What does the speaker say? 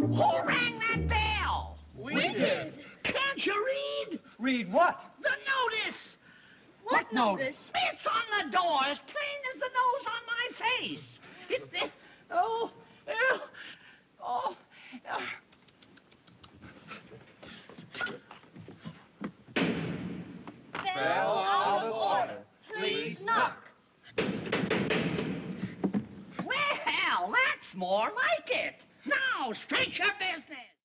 Who rang that bell? We, we did. did. Can't you read? Read what? The notice. What, what notice? notice? It's on the door, as plain as the nose on my face. It, it, oh, eh, oh, oh. Uh. Bell out of order. Please knock. Well, that's more like it. Now, straight your business.